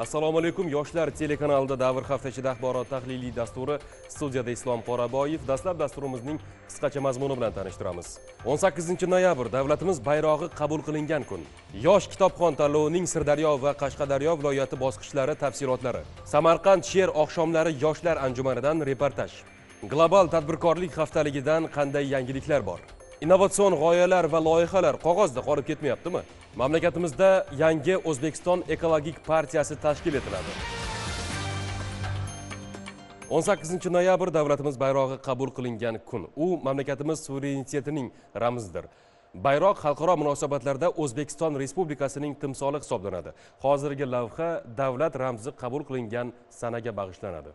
assalomu alaykum yoshlar telekanalida davr hafta ichida axborot tahliliy dasturi studiyada islom qoraboyev. Dastlab dasturimizning qisqacha mazmuni bilan tanishtiramiz. 18 noyabr davlatimiz bayrog'i qabul qilingan kun. Yosh kitobxon tanlovining sirdaryo va qashqadaryo viloyati bosqichlari tafsilotlari. Samarqand she'r oqshomlari yoshlar anjumanidan reportaj. Global tadbirkorlik haftaligidan qanday yangiliklar bor? Innovatsion g'oyalar va loyihalar qog'ozda qolib ketmayaptimi? Mamlakatimizda yangi o'zbekiston ekologik partiyasi tashkil etiladi. 18 noyabr davlatimiz bayrog'i qabul qilingan kun. U mamlakatimiz suverenitetining ramzidir. Bayroq xalqaro munosabatlarda o'zbekiston respublikasining timsoli hisoblanadi. Hozirgi lavha davlat ramzi qabul qilingan sanaga bag'ishlanadi.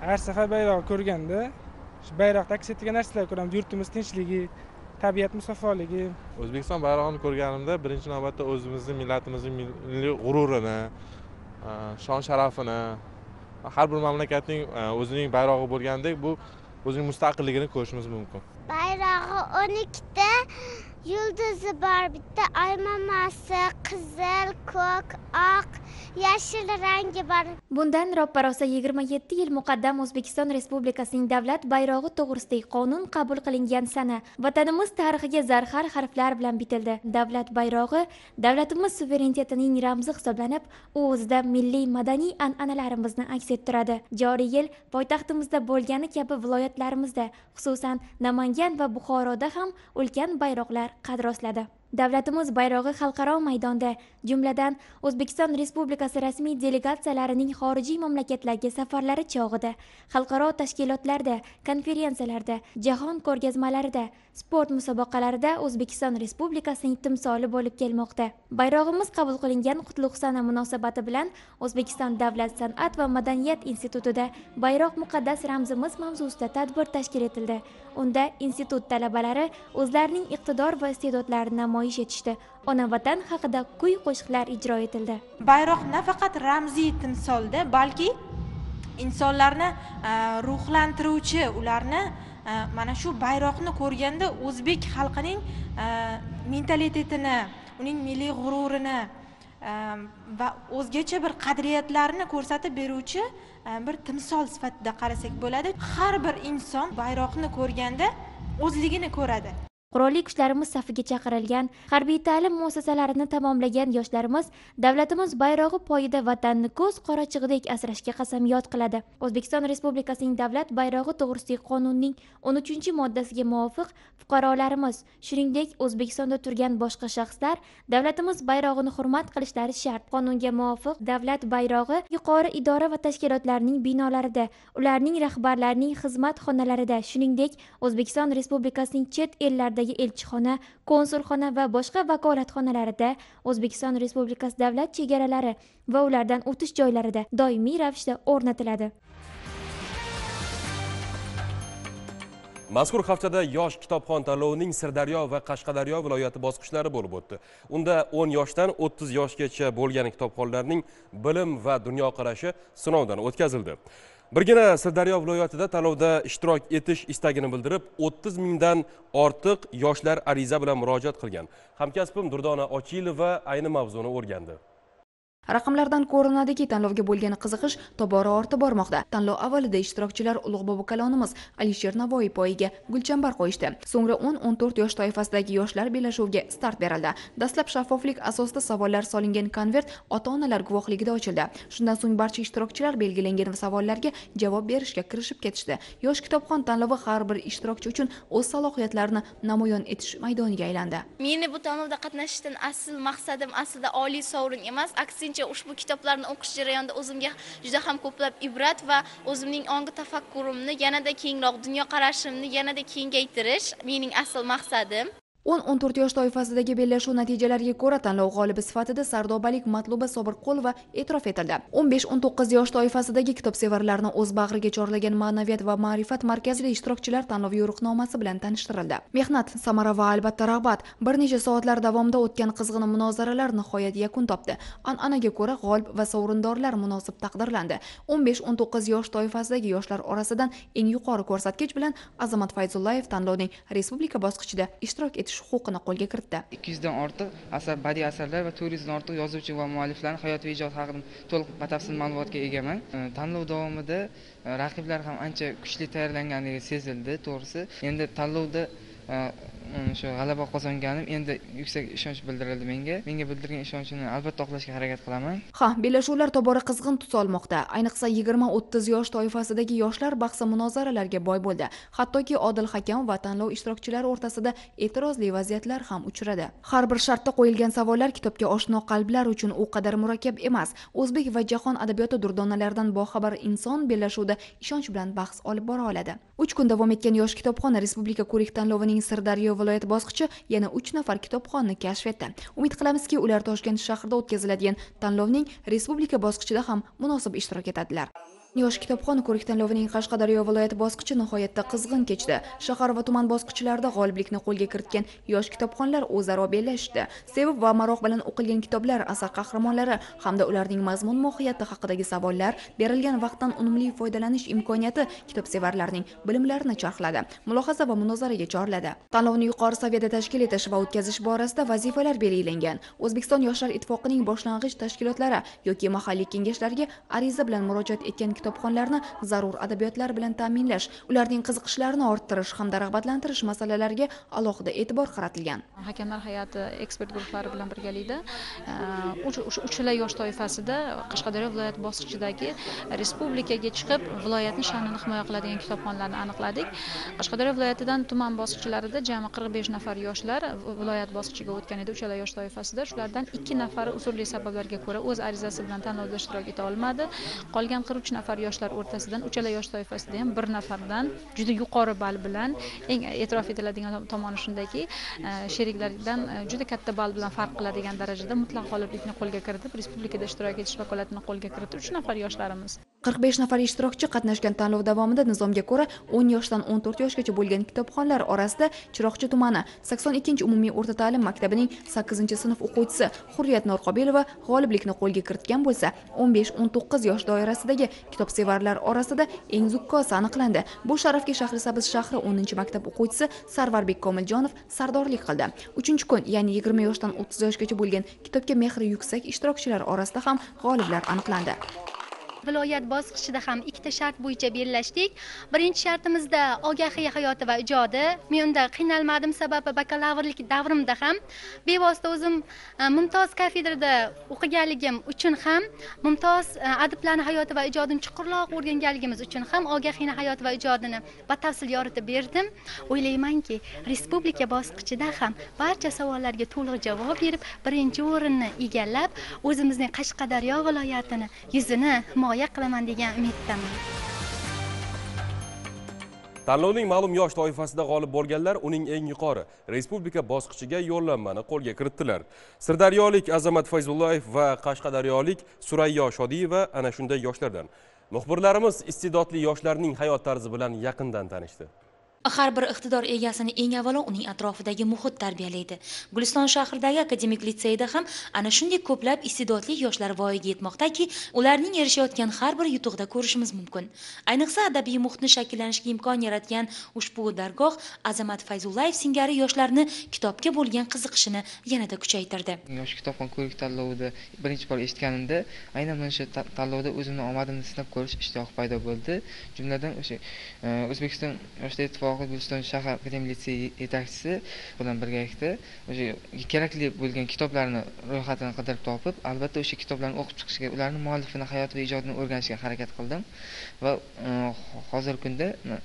Har safar bayroqni ko'rganda shu bayroqda aks etgan narsalarni ko'ramiz. Yurtimiz tinchligi tabiat musafoligi o'zbekiston bayrog'ini ko'rganimda birinchi navbatda o'zimizni millatimizning milliy g'ururini e, shon sharafini har bir mamlakatning e, o'zining bayrog'i bo'lganidek bu o'zining mustaqilligini ko'rishimiz mumkin. Bayrog'i o'n ikkita yulduzi bor bitta aylanmasi qizil ko'k oq yashil rangi bor bundan roppa-rosa 27 yil muqaddam o'zbekiston respublikasining davlat bayrog'i to'g'risidagi qonun qabul qilingan sana. Vatanimiz tarixiga zarhar harflar bilan bitildi. Davlat bayrog'i davlatimiz suverenitetining ramzi hisoblanib u o'zida milliy madaniy an'analarimizni aks ettiradi. Joriy yil poytaxtimizda bo'lgani kabi viloyatlarimizda xususan namangan va buxoroda ham ulkan bayroqlar qad rostladi davlatimiz bayrog'i xalqaro maydonda. Jumladan o'zbekiston respublikasi rasmiy delegatsiyalarining xorijiy mamlakatlarga safarlari chog'ida xalqaro tashkilotlarda konferensiyalarda jahon ko'rgazmalarida sport musobaqalarida o'zbekiston respublikasining timsoli bo'lib kelmoqda. Bayrog'imiz qabul qilingan qutlug' sana munosabati bilan o'zbekiston davlat san'at va madaniyat institutida bayroq muqaddas ramzimiz mavzusida tadbir tashkil etildi. Unda institut talabalari o'zlarining iqtidor va iste'dodlarini namoyish etishdi. Ona vatan haqida kuy qo'shiqlar ijro etildi. Bayroq nafaqat ramziy timsolda balki insonlarni e, ruhlantiruvchi ularni e, mana shu bayroqni ko'rganda o'zbek xalqining e, mentalitetini uning milliy g'ururini va o'zgacha bir qadriyatlarni ko'rsatib beruvchi E, bir timsol sifatida qarasak bo'ladi. Har bir inson bayroqni ko'rganda o'zligini ko'radi. Qurolli kuchlarimiz safiga chaqirilgan harbiy ta'lim muassasalarini tamomlagan yoshlarimiz davlatimiz bayrog'i poyida vatanni ko'z qorachig'idek asrashga qasamyod qiladi. O'zbekiston respublikasining davlat bayrog'i to'g'risidagi qonunning o'n uchinchi moddasiga muvofiq fuqarolarimiz shuningdek o'zbekistonda turgan boshqa shaxslar davlatimiz bayrog'ini hurmat qilishlari shart. Qonunga muvofiq davlat bayrog'i yuqori idora va tashkilotlarning binolarida ularning rahbarlarining xizmat xonalarida shuningdek o'zbekiston respublikasining chet ellarida hududlardagi elchixona konsulxona va boshqa vakolatxonalarida o'zbekiston respublikasi davlat chegaralari va ulardan o'tish joylarida doimiy ravishda o'rnatiladi. Mazkur haftada yosh kitobxon tanlovining sirdaryo va qashqadaryo viloyati bosqichlari bo'lib o'tdi. Unda 10 yoshdan 30 yoshgacha bo'lgan kitobxonlarning bilim va dunyoqarashi sinovdan o'tkazildi. Birgina sirdaryo viloyatida tanlovda ishtirok etish istagini bildirib 30 mingdan ortiq yoshlar ariza bilan murojaat qilgan. Hamkasbim durdona ochilova ayni mavzuni o'rgandi. Raqamlardan ko'rinadiki tanlovga bo'lgan qiziqish tobora ortib bormoqda. Tanlov avvalida ishtirokchilar ulug'bobo kalonimiz alisher navoiy poyiga gulchambar qo'yishdi. So'ngra o'n o'n to'rt yosh toifasidagi yoshlar bellashuviga start berildi. Dastlab shaffoflik asosida savollar solingan konvert ota onalar guvohligida ochildi. Shundan so'ng barcha ishtirokchilar belgilangan savollarga javob berishga kirishib ketishdi. Yosh kitobxon tanlovi har bir ishtirokchi uchun o'z salohiyatlarini namoyon etish maydoniga aylandi. Meni bu tanlovda qatnashishdan asl maqsadim aslida oliy sovrin emas aksincha bo'yicha ushbu kitoblarni o'qish jarayonida o'zimga juda ham ko'plab ibrat va o'zimning ongi tafakkurimni yanada kengroq dunyoqarashimni yanada kengaytirish mening asl maqsadim. O'n o'n to'rt yosh toifasidagi bellashuv natijalariga ko'ra tanlov g'olibi sifatida sardobalik matluba sobirqulova e'tirof etildi. O'n besh o'n to'qqiz yosh toifasidagi kitobsevarlarni o'z bag'riga chorlagan ma'naviyat va ma'rifat markazida ishtirokchilar tanlov yo'riqnomasi bilan tanishtirildi. Mehnat samara va albatta rag'bat bir necha soatlar davomida o'tgan qizg'in munozaralar nihoyat yakun topdi. An'anaga ko'ra g'olib va sovrindorlar munosib taqdirlandi. O'n besh o'n to'qqiz yosh toifasidagi yoshlar orasidan eng yuqori ko'rsatkich bilan azamat fayzullayev tanlovning respublika bosqichida ishtirok etish huquqini qo'lga kiritdi. Ikki yuzdan ortiq asar badiiy asarlar va to'rt yuzdan ortiq yozuvchi va mualliflarni hayot va ijod haqida to'liq batafsil ma'lumotga egaman. Э, tanlov davomida e, raqiblar ham ancha kuchli tayyorlanganligi sezildi to'g'risi. Endi tanlovda e, o'sha g'alaba qozonganim endi yuksak ishonch bildirildi menga. Menga bildirgan ishonchini albatta oqlashga harakat qilaman. Ha bellashuvlar tobora qizg'in tus olmoqda ayniqsa yigirma o'ttiz yosh toifasidagi yoshlar bahsi munozaralarga boy bo'ldi. Hattoki odil hakam va tanlov ishtirokchilari o'rtasida e'tirozli vaziyatlar ham uchradi. Har bir shartda qo'yilgan savollar kitobga oshno qalblar uchun u qadar murakkab emas. O'zbek va jahon adabiyoti durdonalaridan boxabar inson bellashuvda ishonch bilan bahs olib bora oladi. Uch kun davom etgan yosh kitobxon respublika ko'rik tanlovining sirdaryo viloyati bosqichi yana uch nafar kitobxonni kashf etdi. Umid qilamizki ular toshkent shahrida o'tkaziladigan tanlovning respublika bosqichida ham munosib ishtirok etadilar. Yosh kitobxon ko'rik tanlovining qashqadaryo viloyati bosqichi nihoyatda qizg'in kechdi. Shahar va tuman bosqichlarida g'oliblikni qo'lga kiritgan yosh kitobxonlar o'zaro bellashdi. Sevib va maroq bilan o'qilgan kitoblar asar qahramonlari hamda ularning mazmun mohiyati haqidagi savollar berilgan vaqtdan unumli foydalanish imkoniyati kitobsevarlarning bilimlarini charxladi mulohaza va munozaraga chorladi. Tanlovni yuqori saviyada tashkil etish va o'tkazish borasida vazifalar belgilangan. O'zbekiston yoshlar ittifoqining boshlang'ich tashkilotlari yoki mahalliy kengashlarga ariza bilan murojaat etgan kitobxonlarni zarur adabiyotlar bilan ta'minlash ularning qiziqishlarini orttirish hamda rag'batlantirish masalalariga alohida e'tibor qaratilgan. Hakamlar hay'ati ekspert guruhlari bilan birgalikda uchala yosh toifasida qashqadaryo viloyati bosqichidagi respublikaga chiqib viloyatni sha'nini himoya qiladigan kitobxonlarni aniqladik. Qashqadaryo viloyatidan tuman bosqichlarida jami qirq besh nafar yoshlar viloyat bosqichiga o'tgan edi. Uchala yosh toifasida shulardan ikki nafari uzrli sabablarga ko'ra o'z arizasi bilan tanlovda ishtirok eta olmadi. Qolgan qirq uch nafar yoshlar o'rtasidan uchala yosh toifasida ham bir nafardan juda yuqori ball bilan eng e'tirof etiladigan tomoni shundaki e, sheriklardan e, juda katta ball bilan farq qiladigan darajada mutlaq g'oliblikni qo'lga kiritib respublikada ishtirok etish vakolatini qo'lga kiritib uch nafar yoshlarimiz qirq besh nafar ishtirokchi qatnashgan tanlov davomida nizomga ko'ra 10 yoshdan o'n to'rt yoshgacha bo'lgan kitobxonlar orasida chiroqchi tumani sakson ikkinchi umumiy o'rta ta'lim maktabining 8 sinf o'quvchisi hurriyat norqobilova g'oliblikni qo'lga kiritgan bo'lsa o'n besh o'n to'qqiz yosh doirasidagi kitobsevarlar orasida eng zukkosi aniqlandi. Bu sharafga shahrisabz shahri o'ninchi maktab o'quvchisi sarvarbek komiljonov sardorlik qildi. 3 kun ya'ni yigirma yoshdan o'ttiz yoshgacha bo'lgan kitobga mehri yuksak ishtirokchilar orasida ham g'oliblar aniqlandi. Viloyat bosqichida ham ikkita shart bo'yicha bellashdik birinchi shartimizda ogahiy hayoti va ijodi men unda qiynalmadim sababi bakalavrlik davrimda ham. Bevosita o'zim e, mumtoz kafedrada o'qiganligim uchun ham mumtoz e, adiblarni hayoti va ijodini chuqurroq o'rganganligimiz uchun ham ogahiyni hayoti va ijodini batafsil yoritib berdim. O'ylaymanki respublika bosqichida ham barcha savollarga to'liq javob berib birinchi o'rinni egallab o'zimizning qashqadaryo viloyatini yuzini himoya qilaman degan umiddaman. Tanlovning ma'lum yosh toifasida g'olib bo'lganlar uning eng yuqori respublika bosqichiga yo'llanmani qo'lga kiritdilar. Sirdaryolik azamat fayzullayev va qashqadaryolik surayyo shodiyeva ana shunday yoshlardan. Muxbirlarimiz iste'dodli yoshlarning hayot tarzi bilan yaqindan tanishdi. Har bir iqtidor egasini eng avvalo uning atrofidagi muhit tarbiyalaydi. Guliston shahridagi akademik litseyda ham ana shunday ko'plab iste'dodli yoshlar voyaga yetmoqdaki ularning erishayotgan har bir yutuqda ko'rishimiz mumkin. Ayniqsa adabiy muhitni shakllanishga imkon yaratgan ushbu dargoh azamat fayzullayev singari yoshlarni kitobga bo'lgan qiziqishini yanada kuchaytirdi. Yosh kitobxon ko'rik tanlovida birinchi bor eshitganimda aynan mana shu tanlovda o'zimni omadimni sinab ko'rish ishtiyoqi paydo bo'ldi. Jumladan o'sha e, o'zbekiston yoshlar ittifoqi ittifoqi guliston shahar akademik litseyi yetakchisi bilan birgalikda o'sha kerakli bo'lgan kitoblarni ro'yxatini qidirib topib albatta o'sha kitoblarni o'qib chiqishga ularni muallifini hayoti va ijodini o'rganishga harakat qildim. Va e, hozirgi kunda e,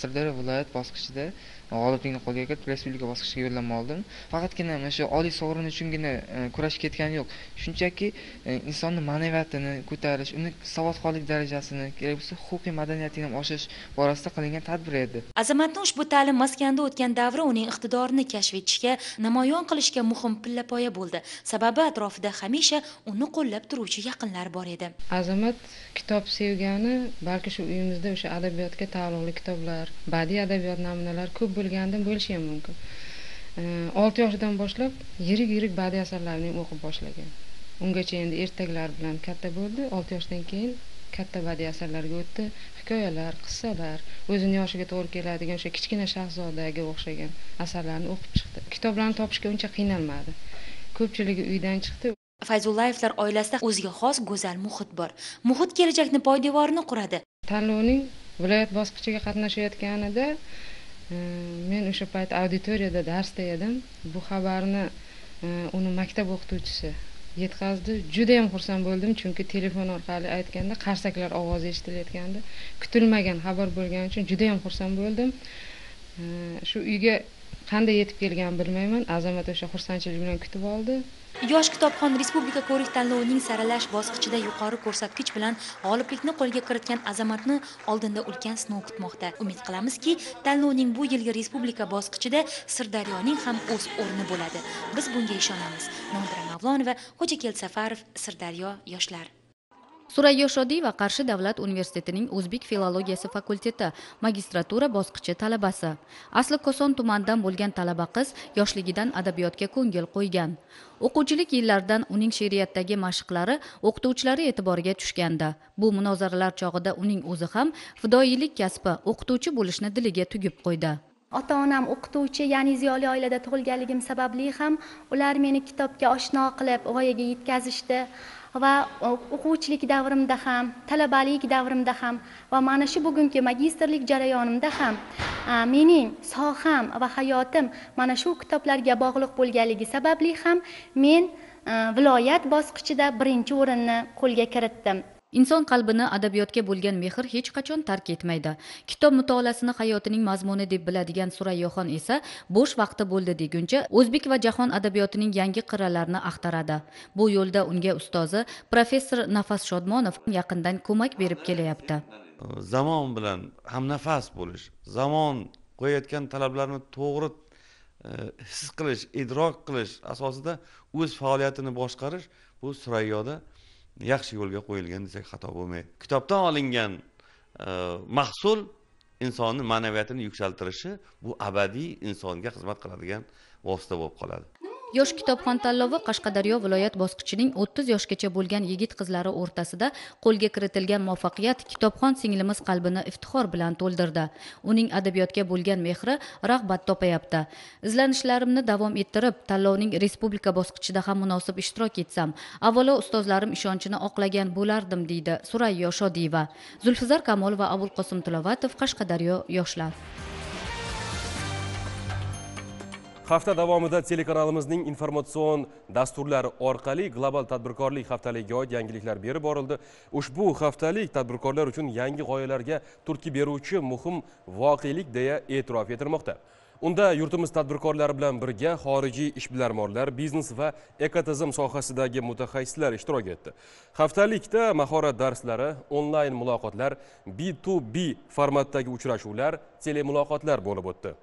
sirdaryo viloyat bosqichida g'oliblikni qo'lga kiritib respublika bosqichiga yo'llanma oldim faqatgina mana shu oliy sovrin uchungina e, kurashib ketgani yo'q. Shunchaki e, insonni ma'naviyatini ko'tarish uni savodxonlik darajasini kerak bo'lsa huquqiy madaniyatini ham oshirish borasida qilingan tadbir edi. Azamatni ushbu ta'lim maskanida o'tgan davri uning iqtidorini kashf etishga namoyon qilishga muhim pillapoya bo'ldi. Sababi atrofida hamisha uni qo'llab turuvchi yaqinlar bor edi. Azamat kitob sevgani balki shu uyimizda o'sha adabiyotga taalluqli kitoblar badiiy adabiyot namunalari ko'p bo'lganidan bo'lishi ham mumkin. Olti yoshidan boshlab yirik yirik badiiy asarlarni o'qib boshlagan. Ungacha endi ertaklar bilan katta bo'ldi. Olti yoshdan keyin katta badiiy asarlarga o'tdi. Hikoyalar qissalar o'zini yoshiga to'g'ri keladigan o'sha kichkina shahzodaga o'xshagan asarlarni o'qib chiqdi. Kitoblarni topishga uncha qiynalmadi. Ko'pchiligi uydan chiqdi. Fayzullayevlar oilasida o'ziga xos go'zal muhit bor. Muhit kelajakni poydevorini quradi. Tanlovning viloyat bosqichiga qatnashayotganida Э, men o'sha payt auditoriyada darsda edim. Bu xabarni e, uni maktab o'qituvchisi yetkazdi. Judayam xursand bo'ldim chunki telefon orqali aytganda qarsaklar ovozi eshitilayotgandi. Kutilmagan xabar bo'lgani uchun judayam xursand bo'ldim. E, shu uyga qanday yetib kelganini bilmayman. Azamat o'sha xursandchilik bilan kutib oldi. Yosh kitobxon respublika ko'rik tanlovining saralash bosqichida yuqori ko'rsatkich bilan g'oliblikni qo'lga kiritgan azamatni oldinda ulkan sinov kutmoqda. Umid qilamizki tanlovning bu yilgi respublika bosqichida sirdaryoning ham o'z o'rni bo'ladi. Biz bunga ishonamiz. Nodira mavlonova xo'jakel safarov sirdaryo yoshlar. Surayyo shodiyeva qarshi davlat universitetining o'zbek filologiyasi fakulteti magistratura bosqichi talabasi. Asli koson tumanidan bo'lgan talaba qiz yoshligidan adabiyotga ko'ngil qo'ygan. O'quvchilik yillaridan uning she'riyatdagi mashqlari o'qituvchilari e'tiboriga tushgandi. Bu munozaralar chog'ida uning o'zi ham fidoyilik kasbi o'qituvchi bo'lishni diliga tugib qo'ydi. Ota onam o'qituvchi ya'ni ziyoli oilada tug'ilganligim sababli ham ular meni kitobga oshno qilib voyaga yetkazishdi. Va o'quvchilik davrimda ham talabalik davrimda ham va mana shu bugungi magistrlik jarayonimda ham mening soham va hayotim mana shu kitoblarga bog'liq bo'lganligi sababli ham men viloyat bosqichida birinchi o'rinni qo'lga kiritdim. Inson qalbini adabiyotga bo'lgan mehr hech qachon tark etmaydi. Kitob mutolaasini hayotining mazmuni deb biladigan surayyoxon esa bo'sh vaqti bo'ldi deguncha o'zbek va jahon adabiyotining yangi qirralarini axtaradi. Bu yo'lda unga ustozi professor nafas shodmonov yaqindan ko'mak berib kelyapti. Zamon bilan hamnafas bo'lish zamon qo'yayotgan talablarni to'g'ri e, his qilish idrok qilish asosida o'z faoliyatini boshqarish bu surayyoda yaxshi yo'lga qo'yilgan desak xato bo'lmaydi kitobdan olingan e, mahsul insonni ma'naviyatini yuksaltirishi bu abadiy insonga xizmat qiladigan vosita bo'lib qoladi. Yosh kitobxon tanlovi qashqadaryo viloyat bosqichining o'ttiz yoshgacha bo'lgan yigit qizlari o'rtasida qo'lga kiritilgan muvaffaqiyat kitobxon singlimiz qalbini iftixor bilan to'ldirdi. Uning adabiyotga bo'lgan mehri rag'bat topayapti. Izlanishlarimni davom ettirib tanlovning respublika bosqichida ham munosib ishtirok etsam avvalo ustozlarim ishonchini oqlagan bo'lardim deydi surayyo shodiyeva zulfizar kamolova abulqosim tilovatov qashqadaryo yoshlar. Hafta davomida telekanalimizning informatsion dasturlari orqali global tadbirkorlik haftaligiga oid yangiliklar berib borildi. Ushbu haftalik tadbirkorlar uchun yangi g'oyalarga turtki beruvchi muhim voqelik deya e'tirof etilmoqda. Unda yurtimiz tadbirkorlari bilan birga xorijiy ishbilarmonlar biznes va ekotizim sohasidagi mutaxassislar ishtirok etdi. Haftalikda mahorat darslari onlayn muloqotlar b2b formatdagi uchrashuvlar telemuloqotlar bo'lib o'tdi.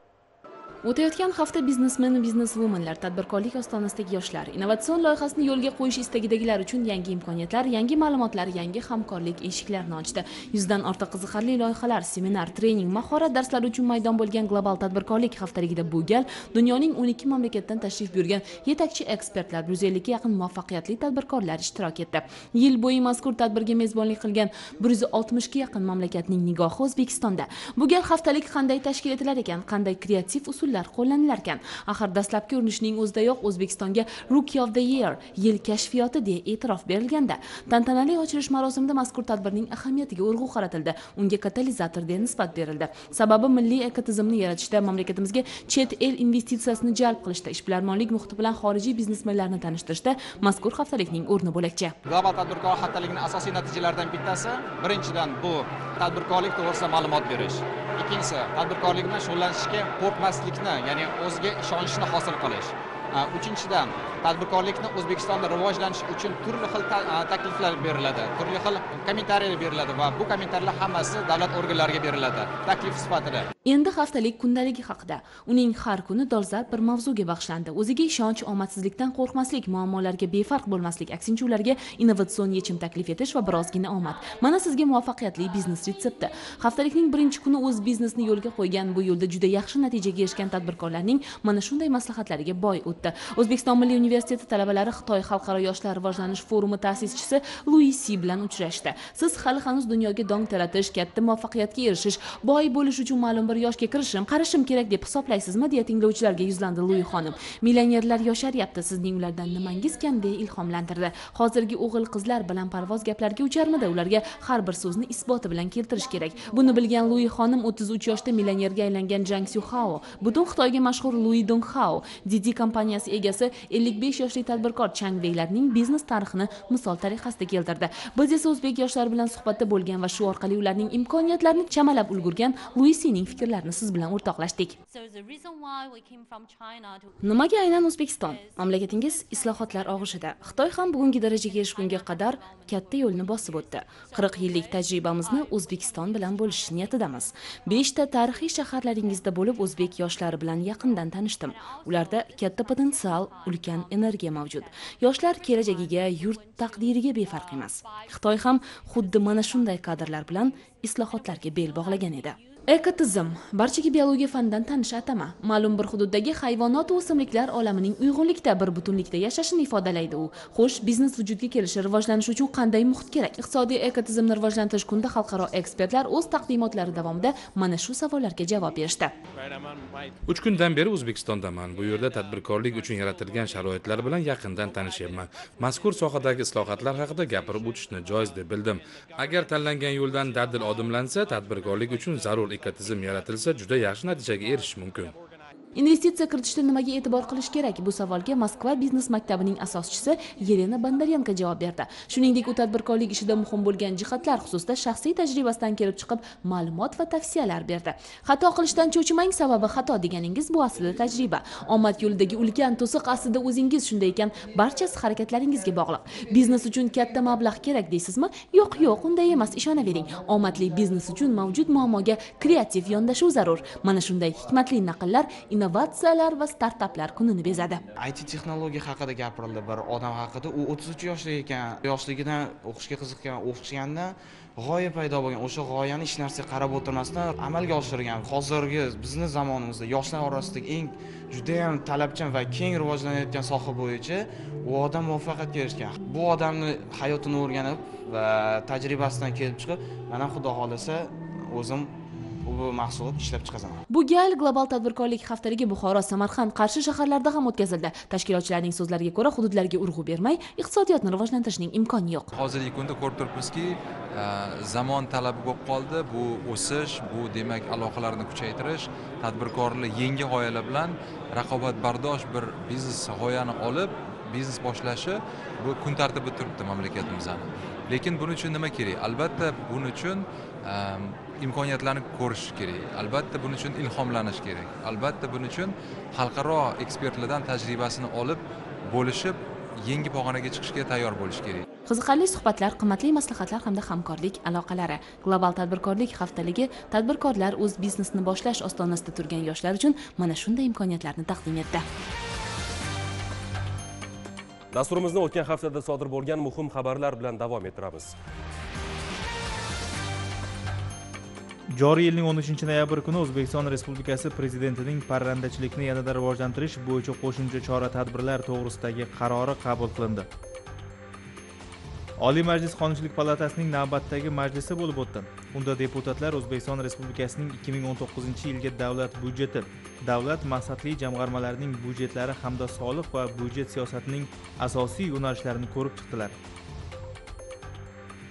O'tayotgan hafta biznesmen bizneswomanlar tadbirkorlik ostonasidagi yoshlar innovatsion loyihasini yo'lga qo'yish istagidagilar uchun yangi imkoniyatlar yangi ma'lumotlar yangi hamkorlik eshiklarini ochdi. Yuzdan ortiq qiziqarli loyihalar seminar trening mahorat darslari uchun maydon bo'lgan global tadbirkorlik haftaligida bu gal dunyoning o'n ikki mamlakatdan tashrif buyurgan yetakchi ekspertlar bir yuz ellikka yaqin muvaffaqiyatli tadbirkorlar ishtirok etdi. Yil bo'yi mazkur tadbirga mezbonlik qilgan 160 ga yaqin mamlakatning nigohi o'zbekistonda. Bu gal haftalik qanday tashkil etilar ekan? Qanday kreativ usullar usullar qo'llanilar ekan axir dastlabki urinishning o'zidayoq o'zbekistonga rookie of the year yil kashfiyoti deya e'tirof berilganda tantanali ochilish marosimida mazkur tadbirning ahamiyatiga urg'u qaratildi. Unga katalizator deya nisbat berildi. Sababi milliy ekotizimni yaratishda mamlakatimizga chet el investitsiyasini jalb qilishda ishbilarmonlik muhiti bilan xorijiy biznesmenlarni tanishtirishda mazkur haftalikning o'rni bo'lakcha. Global tadbirkor haftaligining asosiy natijalaridan bittasi birinchidan bu tadbirkorlik to'g'risida ma'lumot berish. Ikkinchisi tadbirkorlik bilan shug'ullanishga qo'rqmaslikni ya'ni o'ziga ishonchni hosil qilish. Э, uchinchidan tadbirkorlikni o'zbekistonda rivojlanish uchun turli xil e, takliflar beriladi turli xil kommentariyalar beriladi va bu kommentariylar hammasi davlat organlariga beriladi taklif sifatida. Endi haftalik kundaligi haqida uning har kuni dolzarb bir mavzuga bag'ishlandi. O'ziga ishonch omadsizlikdan qo'rqmaslik muammolarga befarq bo'lmaslik aksincha ularga innovatsion yechim taklif etish va birozgina omad. Mana sizga muvaffaqiyatli biznes retsepti. Haftalikning birinchi kuni o'z biznesini yo'lga qo'ygan bu yo'lda juda yaxshi natijaga erishgan tadbirkorlarning mana shunday maslahatlariga boy o'tdi. O'zbekiston milliy universiteti talabalari xitoy xalqaro yoshlar rivojlanish forumi ta'sischisi lui si bilan uchrashdi. Siz hali hanuz dunyoga dong taratish katta muvaffaqiyatga erishish boy bo'lish uchun ma'lum bir yoshga kirishim qarishim kerak deb hisoblaysizmi deya tinglovchilarga yuzlandi lui xonim. Millionerlar yosharyapti sizning ulardan nimangiz kam deya ilhomlantirdi. Hozirgi o'g'il qizlar bilan parvoz gaplarga ucharmidi? Ularga har bir so'zni isboti bilan keltirish kerak. Buni bilgan lui xonim o'ttiz uch yoshda millionerga aylangan jang syuhao butun xitoyga mashhur lui donghao didi kompaniyasi egasi ellik besh yoshli tadbirkor chang veylarning biznes tarixini misol tariqasida keltirdi. Biz esa o'zbek yoshlari bilan suhbatda bo'lgan va shu orqali ularning imkoniyatlarini chamalab ulgurgan luisining fikrlarini siz bilan o'rtoqlashdik. Nimaga aynan o'zbekiston? Mamlakatingiz islohotlar og'ushida xitoy ham bugungi darajaga erishgunga qadar katta yo'lni bosib o'tdi. Qirq yillik tajribamizni o'zbekiston bilan bo'lishish niyatidamiz. Beshta tarixiy shaharlaringizda bo'lib o'zbek yoshlari bilan yaqindan tanishdim. Ularda katta potensial ulkan energiya mavjud. Yoshlar kelajagiga yurt taqdiriga befarq emas. Xitoy ham xuddi mana shunday kadrlar bilan islohotlarga bel bog'lagan edi. Ekotizim. Barchaga biologiya fanidan tanish atama ma'lum bir hududdagi hayvonot va o'simliklar olamining uyg'unlikda bir butunlikda yashashini ifodalaydi u. Xo'sh biznes vujudga kelishi rivojlanishi uchun qanday muhit kerak? Iqtisodiy ekotizimni rivojlantirish kunida xalqaro ekspertlar o'z taqdimotlari davomida mana shu savollarga javob berishdi. Uch kundan beri o'zbekistondaman. Bu yerda tadbirkorlik uchun yaratilgan sharoitlar bilan yaqindan tanishyapman. Mazkur sohadagi islohotlar haqida gapirib o'tishni joiz deb bildim. Agar tanlangan yo'ldan dadil odimlansa tadbirkorlik uchun zarur ekotizim yaratilsa juda yaxshi natijaga erishish mumkin. Investitsiya kiritishda nimaga e'tibor qilish kerak? Bu savolga moskva biznes maktabining asoschisi yelena bondarенко javob berdi. Shuningdek u tadbirkorlik ishida muhim bo'lgan jihatlar xususida shaxsiy tajribasidan kelib chiqib ma'lumot va tavsiyalar berdi. Xato qilishdan cho'chimang sababi xato deganingiz bu aslida tajriba. Omad yo'lidagi ulkan to'siq aslida o'zingiz shunday ekan barchasi harakatlaringizga bog'liq. Biznes uchun katta mablag' kerak deysizmi? Yo'q yo'q unday emas ishonavering. Omadli biznes uchun mavjud muammoga kreativ yondashuv zarur. Mana shunday hikmatli naqllar innovatsiyalar va startaplar kunini bezadi. It texnologiya haqida gapirildi. Bir odam haqida u o'ttiz uch yoshda ekan. Yoshligidan o'qishga qiziqqan o'qishganda g'oya paydo bo'lgan o'sha g'oyani hech narsaga qarab o'tirmasdan amalga oshirgan. Hozirgi bizni zamonimizda yoshlar orasidagi eng judayam talabchan va keng rivojlanayotgan soha bo'yicha u odam muvaffaqiyatga erishgan. Bu odamni hayotini o'rganib va tajribasidan kelib chiqib mana xudo xohlasa o'zim bu mahsulot ishlab chiqazaman. Bu gal global tadbirkorlik haftaligi buxoro samarqand qarshi shaharlarida ham o'tkazildi. Tashkilotchilarning so'zlariga ko'ra hududlarga urg'u bermay iqtisodiyotni rivojlantirishning imkoni yo'q. Hozirgi kunda ko'rib turibmizki zamon talabi bo'lib qoldi. Bu o'sish bu demak aloqalarni kuchaytirish tadbirkorlar yangi g'oyalar bilan raqobatbardosh bir biznes g'oyani olib biznes boshlashi bu kun tartibida turibdi mamlakatimizni lekin buning uchun nima kerak? Albatta buning uchun imkoniyatlarni ko'rish kerak. Albatta buning uchun ilhomlanish kerak. Albatta buning uchun xalqaro ekspertlardan tajribasini olib bo'lishib yangi pog'onaga chiqishga tayyor bo'lish kerak. Qiziqarli suhbatlar qimmatli maslahatlar hamda hamkorlik aloqalari. Global tadbirkorlik haftaligi tadbirkorlar o'z biznesini boshlash ostonasida turgan yoshlar uchun mana shunday imkoniyatlarni taqdim etdi. Dasturimizni o'tgan haftada sodir bo'lgan muhim xabarlar bilan davom ettiramiz joriy yilning 13 noyabr kuni o'zbekiston respublikasi prezidentining parrandachilikni yanada rivojlantirish bo'yicha qo'shimcha chora tadbirlar to'g'risidagi qarori qabul qilindi. Oliy majlis qonunchilik palatasining navbatdagi majlisi bo'lib o'tdi. Unda deputatlar o'zbekiston respublikasining 2019 yilgi davlat byudjeti davlat maqsadli jamg'armalarining byudjetlari hamda soliq va byudjet siyosatining asosiy yo'nalishlarini ko'rib chiqdilar.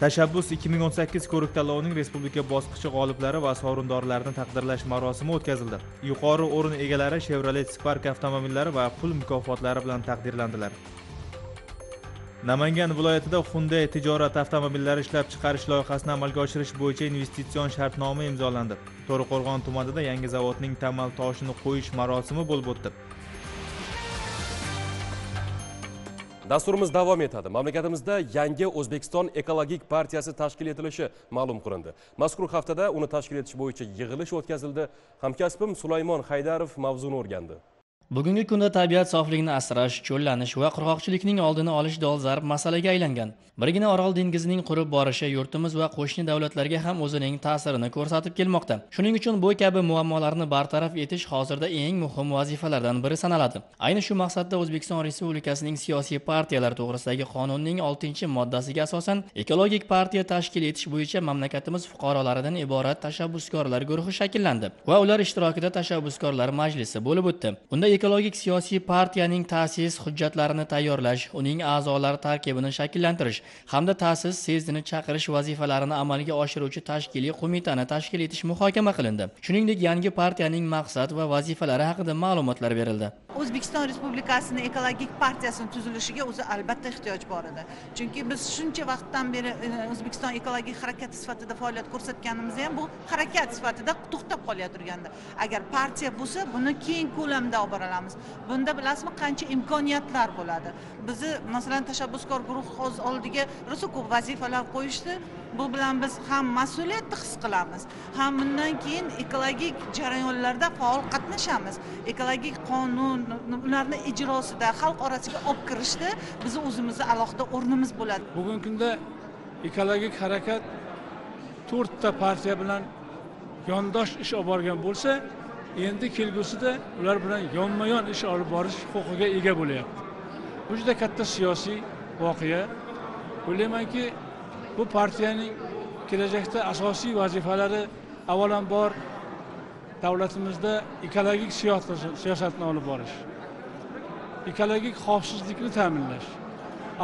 Tashabbus 2018 ko'rik tanlovining respublika bosqichi g'oliblari va sovrindorlarini taqdirlash marosimi o'tkazildi. Yuqori o'rin egalari chevrolet spark avtomobillari va pul mukofotlari bilan taqdirlandilar. Namangan viloyatida hyundai tijorat avtomobillari ishlab chiqarish loyihasini amalga oshirish bo'yicha investitsion shartnoma imzolandi. To'raqo'rg'on tumanida yangi zavodning tamal toshini qo'yish marosimi bo'lib o'tdi. Dasturimiz davom etadi. Mamlakatimizda yangi o'zbekiston ekologik partiyasi tashkil etilishi ma'lum qilindi. Mazkur haftada uni tashkil etish bo'yicha yig'ilish o'tkazildi. Hamkasbim sulaymon haydarov mavzuni o'rgandi. Bugungi kunda tabiat sofligini asrash cho'llanish va qurg'oqchilikning oldini olish dolzarb masalaga aylangan. Birgina orol dengizining qurib borishi yurtimiz va qo'shni davlatlarga ham o'zining ta'sirini ko'rsatib kelmoqda. Shuning uchun bu kabi muammolarni bartaraf etish hozirda eng muhim vazifalardan biri sanaladi. Ayni shu maqsadda o'zbekiston respublikasining siyosiy partiyalar to'g'risidagi qonunning oltinchi moddasiga asosan ekologik partiya tashkil etish bo'yicha mamlakatimiz fuqarolaridan iborat tashabbuskorlar guruhi shakllandi va ular ishtirokida tashabbuskorlar majlisi bo'lib o'tdi. Unda ekologik siyosiy partiyaning ta'sis hujjatlarini tayyorlash uning a'zolari tarkibini shakllantirish hamda ta'sis sezdini chaqirish vazifalarini amalga oshiruvchi tashkiliy qo'mitani tashkil etish muhokama qilindi. Shuningdek yangi partiyaning maqsad va vazifalari haqida ma'lumotlar berildi. O'zbekiston respublikasini ekologik partiyasini tuzilishiga o'zi albatta ehtiyoj bor edi. Chunki biz shuncha vaqtdan beri e, o'zbekiston ekologik harakati sifatida faoliyat ko'rsatganimizda ham bu harakat sifatida to'xtab qolaturgandi agar partiya bo'lsa buni keng ko'lamda olib boramiz bunda bilasizmi qancha imkoniyatlar bo'ladi? Bizni masalan tashabbuskor guruh hozir oldiga rosa ko'p vazifalar qo'yishdi. Bu bilan biz ham mas'uliyatni his qilamiz. Ham bundan keyin ekologik jarayonlarda faol qatnashamiz. Ekologik qonun ularni ijrosida xalq orasiga olib kirishda bizni o'zimizni alohida o'rnimiz bo'ladi. Bugungi kunda ekologik harakat to'rtta partiya bilan yondosh ish olib borgan bo'lsa endi kelgusida ular bilan yonma yon ish olib borish huquqiga ega bo'lyapti. Bu juda katta siyosiy voqea. O'ylaymanki bu partiyaning kelajakda asosiy vazifalari avvalambor davlatimizda ekologik siyosatni olib borish ekologik xavfsizlikni ta'minlash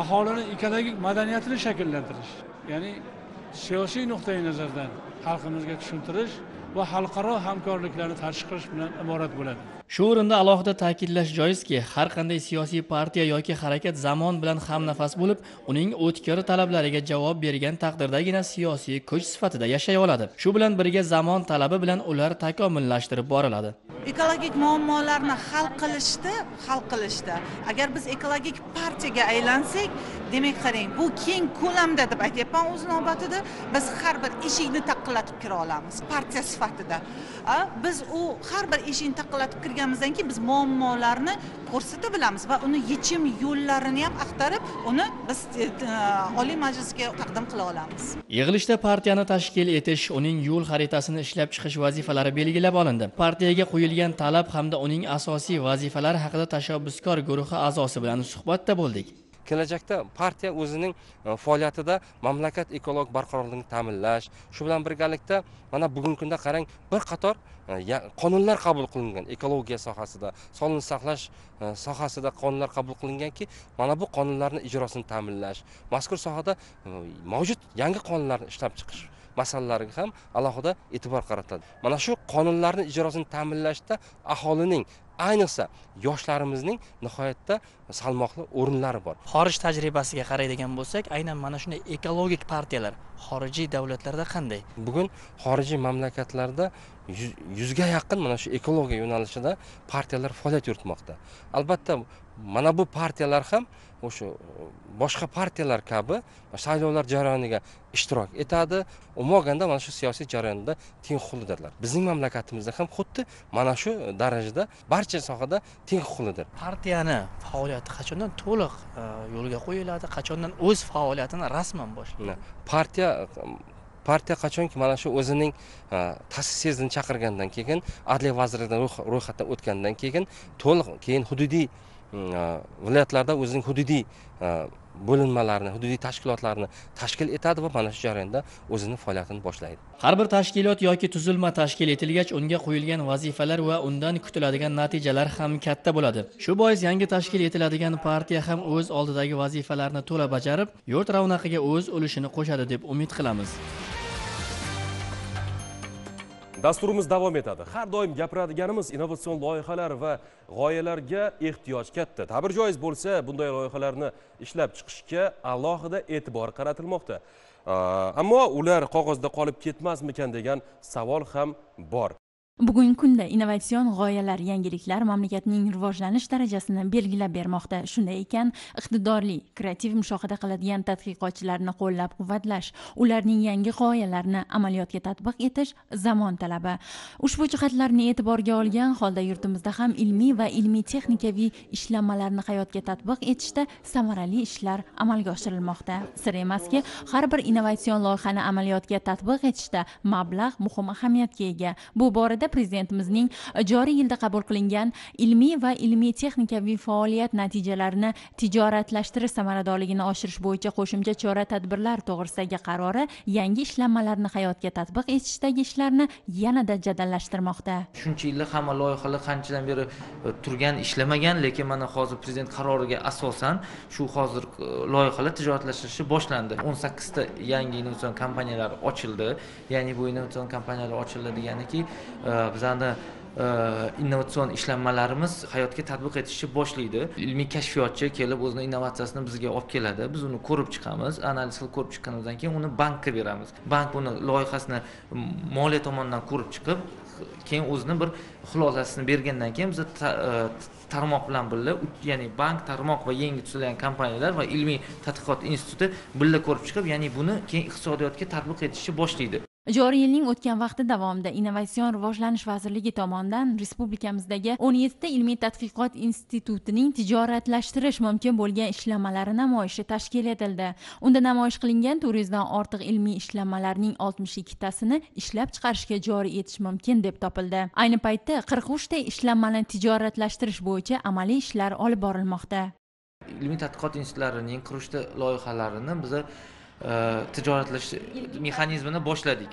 aholini ekologik madaniyatini shakllantirish ya'ni siyosiy nuqtai nazardan xalqimizga tushuntirish va xalqaro hamkorliklarni tashkil qilish bilan iborat bo'ladi. Shu o'rinda alohida ta'kidlash joizki har qanday siyosiy partiya yoki harakat zamon bilan hamnafas bo'lib uning o'tkir talablariga javob bergan taqdirdagina siyosiy kuch sifatida yashay oladi. Shu bilan birga zamon talabi bilan ular takomillashtirib boriladi. Ekologik muammolarni hal qilishda hal qilishda agar biz ekologik partiyaga aylansak demak qarang bu keng ko'lamda deb aytyapman o'z navbatida. Biz har bir eshikni taqillatib kira olamiz partiya sifatida. Biz u har bir eshikni taqillatib kirganimizdan keyin biz muammolarni ko'rsata bilamiz va uni yechim yo'llarini ham axtarib uni biz e, oliy majlisga taqdim qila olamiz. Yig'ilishda partiyani tashkil etish uning yo'l xaritasini ishlab chiqish vazifalari belgilab olindi. Partiyaga qo'yilgan talab hamda uning asosiy vazifalari haqida tashabbuskor guruhi a'zosi bilan suhbatda bo'ldik. Kelajakda partiya o'zining e, faoliyatida mamlakat ekologik barqarorligini ta'minlash shu bilan birgalikda mana bugungi kunda qarang bir qator e, qonunlar qabul qilingan ekologiya sohasida sog'liqni saqlash e, sohasida qonunlar qabul qilinganki mana bu qonunlarni ijrosini ta'minlash mazkur sohada mavjud yangi qonunlarni ishlab chiqish masalalariga ham alohida e'tibor qaratadi. Mana shu qonunlarni ijrosini ta'minlashda aholining ayniqsa yoshlarimizning nihoyatda salmoqli o'rinlari bor. Xorij tajribasiga qaraydigan bo'lsak aynan mana shunday ekologik partiyalar xorijiy davlatlarda qanday? Bugun xorijiy mamlakatlarda yuzga yaqin mana shu ekologiya yo'nalishida partiyalar faoliyat yuritmoqda. Albatta mana bu partiyalar ham o'sha boshqa partiyalar kabi saylovlar jarayoniga ishtirok etadi. Umuman olganda mana shu siyosiy jarayonda teng huquqlidirlar bizning mamlakatimizda ham xuddi mana shu darajada barcha sohada teng huquqlidir partiyani faoliyati qachondan to'liq e, yo'lga qo'yiladi qachondan o'z faoliyatini rasman boshlaydi partiya partiya qachonki mana shu o'zining e, ta'sis chaqirgandan keyin adliya vaziridan ro'yxatdan o'tgandan keyin to'liq keyin hududiy e, viloyatlarda o'zining hududiy e, bo'linmalarni hududiy tashkilotlarni tashkil etadi va mana shu jarayonda o'zini faoliyatini boshlaydi. Har bir tashkilot yoki tuzilma tashkil etilgach unga qo'yilgan vazifalar va undan kutiladigan natijalar ham katta bo'ladi. Shu bois yangi tashkil etiladigan partiya ham o'z oldidagi vazifalarni to'la bajarib yurt ravnaqiga o'z ulushini qo'shadi deb umid qilamiz. Dasturimiz davom etadi. Har doim gapiradiganimiz innovatsion loyihalar va g'oyalarga ehtiyoj katta. Ta'bir joiz bo'lsa bunday loyihalarni ishlab chiqishga alohida e'tibor qaratilmoqda. Ammo ular qog'ozda qolib ketmasmikan degan savol ham bor. Bugungi kunda innovatsion g'oyalar yangiliklar mamlakatning rivojlanish darajasini belgilab bermoqda. Shunday ekan iqtidorli kreativ mushohada qiladigan tadqiqotchilarni qo'llab quvvatlash ularning yangi g'oyalarini amaliyotga tatbiq etish zamon talabi. Ushbu jihatlarni e'tiborga olgan holda yurtimizda ham ilmiy va ilmiy texnikaviy ishlanmalarni hayotga tatbiq etishda samarali ishlar amalga oshirilmoqda. Sir emaski har bir innovatsion loyihani amaliyotga tatbiq etishda mablag' muhim ahamiyatga ega. Bu borada prezidentimizning eh, joriy yilda qabul qilingan ilmiy va ilmiy texnikaviy faoliyat natijalarini tijoratlashtirish samaradorligini oshirish bo'yicha qo'shimcha chora tadbirlar to'g'risidagi qarori yangi ishlanmalarni hayotga tatbiq etishdagi ishlarni yanada jadallashtirmoqda. Shuncha yillar hamma loyihalar qanchadan beri e, turgan ishlamagan lekin mana hozir prezident qaroriga asosan shu hozir e, loyihalar tijoratlashtirishi boshlandi. O'n sakkizta yangi innovatsion kompaniyalar ochildi. Ya'ni bu innovatsion kompaniyalar ochildi deganiki e, bizani e, innovatsion ishlanmalarimiz hayotga tatbiq etishni boshlaydi. Ilmiy kashfiyotchi kelib o'zini innovatsiyasini bizga olib keladi. Biz uni ko'rib chiqamiz analiz qilib ko'rib chiqqanimizdan keyin uni bankka beramiz. Bank uni loyihasini moliya tomonidan ko'rib chiqib keyin o'zini bir xulosasini bergandan keyin biz e, tarmoq bilan birga ya'ni bank tarmoq va yangi tuzilgan kompaniyalar va ilmiy tadqiqot instituti birga ko'rib chiqib ya'ni buni keyin iqtisodiyotga tatbiq etishni boshlaydi. Joriy yilning o'tgan vaqti davomida innovatsion rivojlanish vazirligi tomonidan respublikamizdagi o'n yettita ilmiy tadqiqot institutining tijoratlashtirish mumkin bo'lgan ishlanmalari namoyishi tashkil etildi. Unda namoyish qilingan to'rt yuzdan ortiq ilmiy ishlanmalarning oltmish ikkitasini ishlab chiqarishga joriy etish mumkin deb topildi. Ayni paytda qirq uchta ishlanmani tijoratlashtirish bo'yicha amaliy ishlar olib borilmoqda. Ilmiy tadqiqot institutlarining qirq uchta loyihalarini biza tijoratlash mexanizmini boshladik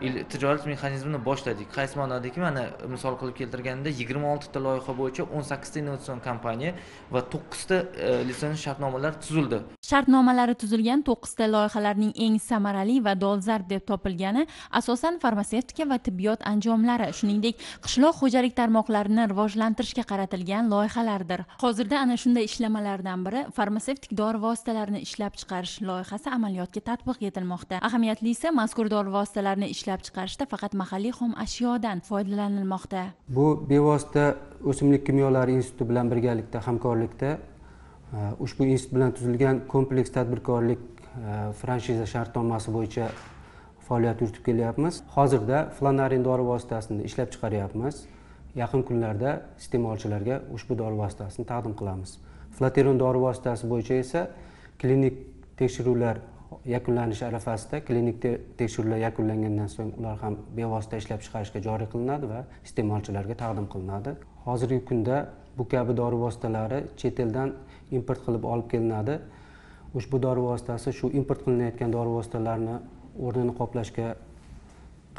tijorat mexanizmini boshladik. Qaysi ma'nodaki mana misol qilib keltirganda yigirma oltita loyiha bo'yicha o'n sakkizta innovatsion kompaniya va to'qqizta e, litsenziya shartnomalar tuzildi. Shartnomalari tuzilgan to'qqizta loyihalarning eng samarali va dolzarb deb topilgani asosan farmatsevtika va tibbiyot anjomlari shuningdek qishloq xo'jalik tarmoqlarini rivojlantirishga qaratilgan loyihalardir. Hozirda ana shunday ishlamalardan biri farmatsevtik dori vositalarini ishlab chiqarish loyihasi amaliyotga tatbiq etilmoqda. Ahamiyatlisi mazkur dori vositalarini ishlab ishlab chiqarishda faqat mahalliy xom ashyodan foydalanilmoqda. Bu bevosita o'simlik kimyolari instituti bilan birgalikda hamkorlikda e, ushbu institut bilan tuzilgan kompleks tadbirkorlik e, franshiza shartnomasi bo'yicha faoliyat yuritib kelyapmiz. Hozirda flanarin dori vositasini ishlab chiqaryapmiz. Yaqin kunlarda iste'molchilarga ushbu dori vositasini taqdim qilamiz. Flateron dori vositasi bo'yicha esa klinik tekshiruvlar yakunlanish arafasida klinik tekshiruvlar yakunlangandan so'ng ular ham bevosita ishlab chiqarishga joriy qilinadi va iste'molchilarga taqdim qilinadi. Hozirgi kunda bu kabi dori vositalari chet eldan import qilib olib kelinadi. Ushbu dori vositasi shu import qilinayotgan dori vositalarini o'rnini qoplashga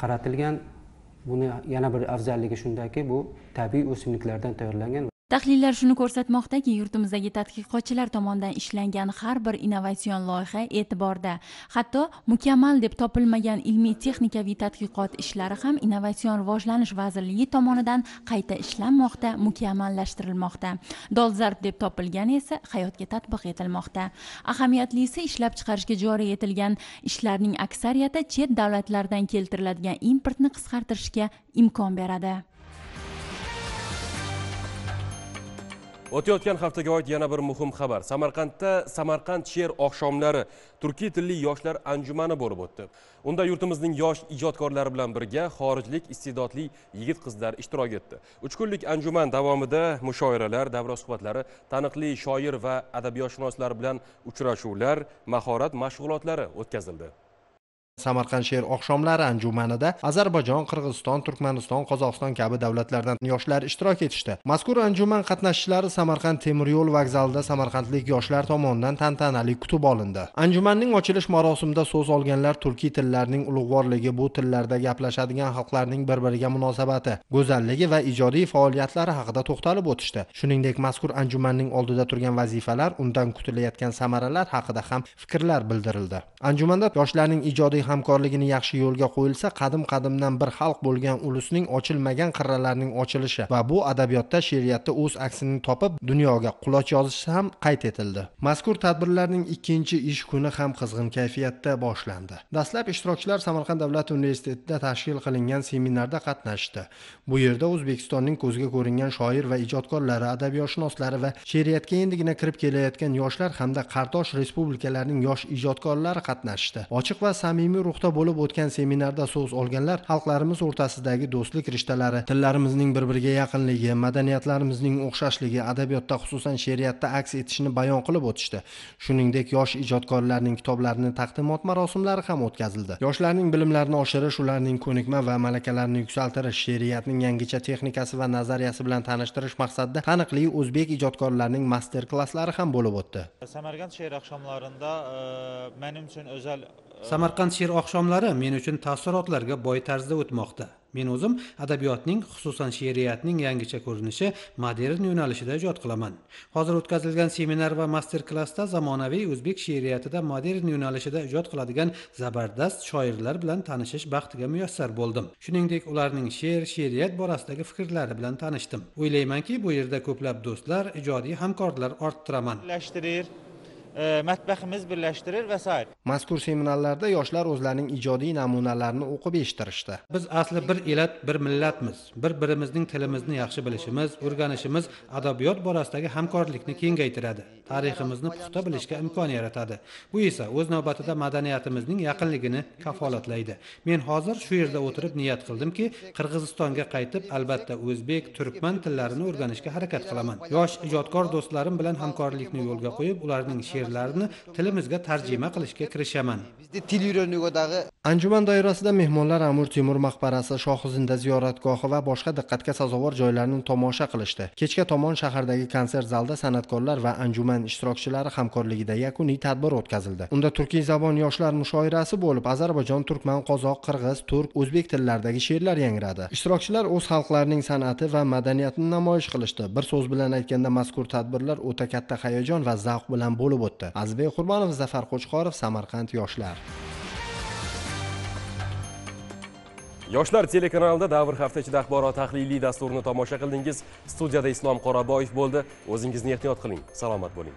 qaratilgan. Buni yana bir afzalligi shundaki bu tabiiy o'simliklardan tayyorlangan tahlillar shuni ko'rsatmoqdaki yurtimizdagi tadqiqotchilar tomonidan ishlangan har bir innovatsion loyiha e'tiborda. Hatto mukammal deb topilmagan ilmiy texnikaviy tadqiqot ishlari ham innovatsion rivojlanish vazirligi tomonidan qayta ishlanmoqda mukammallashtirilmoqda. Dolzarb deb topilgani esa hayotga tatbiq etilmoqda. Ahamiyatlisi ishlab chiqarishga joriy etilgan ishlarning aksariyati chet davlatlardan keltiriladigan importni qisqartirishga imkon beradi. O'tayotgan haftaga oid yana bir muhim xabar. Samarqandda samarqand she'r oqshomlari turkiy tilli yoshlar anjumani bo'lib o'tdi. Unda yurtimizning yosh ijodkorlari bilan birga xorijlik iste'dodli yigit qizlar ishtirok etdi. Uch kunlik anjuman davomida mushoiralar davra suhbatlari taniqli shoir va adabiyotshunoslar bilan uchrashuvlar mahorat mashg'ulotlari o'tkazildi. Samarqand she'r oqshomlari anjumanida ozarbayjon qirg'iziston turkmaniston qozog'iston kabi davlatlardan yoshlar ishtirok etishdi. Mazkur anjuman qatnashchilari samarqand temir yo'l vokzalida samarqandlik yoshlar tomonidan tantanali kutib olindi. Anjumanning ochilish marosimida so'z olganlar turkiy tillarning ulug'vorligi bu tillarda gaplashadigan xalqlarning bir biriga munosabati go'zalligi va ijodiy faoliyatlari haqida to'xtalib o'tishdi. Shuningdek mazkur anjumanning oldida turgan vazifalar undan kutilayotgan samaralar haqida ham fikrlar bildirildi. Anjumanda yoshlarning ijodiy hamkorligini yaxshi yo'lga qo'yilsa qadim qadimdan bir xalq bo'lgan ulusning ochilmagan qirralarining ochilishi va bu adabiyotda she'riyatda o'z aksini topib dunyoga quloch yozishi ham qayd etildi. Mazkur tadbirlarning ikkinchi ish kuni ham qizg'in kayfiyatda boshlandi. Dastlab ishtirokchilar samarqand davlat universitetida tashkil qilingan seminarda qatnashdi. Bu yerda o'zbekistonning ko'zga ko'ringan shoir va ijodkorlari adabiyotshunoslari va she'riyatga endigina kirib kelayotgan yoshlar hamda qardosh respublikalarning yosh ijodkorlari qatnashdi. Ochiq va samimiy ruhda bo'lib o'tgan seminarda so'z olganlar xalqlarimiz o'rtasidagi do'stlik rishtalari tillarimizning bir biriga yaqinligi madaniyatlarimizning o'xshashligi adabiyotda xususan she'riyatda aks etishini bayon qilib o'tishdi. Shuningdek yosh ijodkorlarning kitoblarini taqdimot marosimlari ham o'tkazildi. Yoshlarning bilimlarini oshirish ularning ko'nikma va malakalarini yuksaltirish she'riyatning yangicha texnikasi va nazariyasi bilan tanishtirish maqsadida taniqli o'zbek ijodkorlarining master klasslari ham bo'lib o'tdi. Samarqand she'r oqshomlarida mening uchun o'zal samarqand she'r oqshomlari men uchun taassurotlarga boy tarzda o'tmoqda. Men o'zim adabiyotning xususan she'riyatning yangicha ko'rinishi modern yo'nalishida ijod qilaman. Hozir o'tkazilgan seminar va master klassda zamonaviy o'zbek she'riyatida modern yo'nalishida ijod qiladigan zabardast shoirlar bilan tanishish baxtiga muyassar bo'ldim. Shuningdek ularning she'r she'riyat borasidagi fikrlari bilan tanishdim. O'ylaymanki bu yerda ko'plab do'stlar ijodiy hamkorlar orttiraman. Matbaximiz birlashtirir vesaire mazkur seminarlarda yoshlar o'zlarining ijodiy namunalarini o'qib eshittirishdi. Biz asli bir elat bir millatmiz. Bir birimizning tilimizni yaxshi bilishimiz o'rganishimiz adabiyot borasidagi hamkorlikni kengaytiradi. Tariximizni puxta bilishga imkon yaratadi. Bu esa o'z navbatida madaniyatimizning yaqinligini kafolatlaydi. Men hozir shu yerda o'tirib niyat qildimki qirg'izistonga qaytib albatta o'zbek turkman tillarini o'rganishga harakat qilaman. Yosh ijodkor do'stlarim bilan hamkorlikni yo'lga qo'yib ularning she'rlarini tilimizga tarjima qilishga kirishaman. Anjuman doirasida mehmonlar amir temur maqbarasi shohizinda ziyoratgohi va boshqa diqqatga sazovor joylarni tomosha qilishdi. Kechga tomon shahardagi konsert zalda san'atkorlar va anjuman ishtirokchilari hamkorligida yakuniy tadbir o'tkazildi. Unda turkiy zabon yoshlar mushoirasi bo'lib ozarbayjon turkman qozoq qirg'iz turk o'zbek tillaridagi she'rlar yangradi. Ishtirokchilar o'z xalqlarining san'ati va madaniyatini namoyish qilishdi. Bir so'z bilan aytganda mazkur tadbirlar o'ta katta hayajon va zavq bilan bo'lib o'tdi. Azizbek qurbonov zafar qo'chqorov samarqand yoshlar. Yoshlar telekanalida davr hafta ichida axborot tahliliy dasturini tomosha qildingiz. Studiyada islom qoraboyev bo'ldi. O'zingizni ehtiyot qiling. Salomat bo'ling.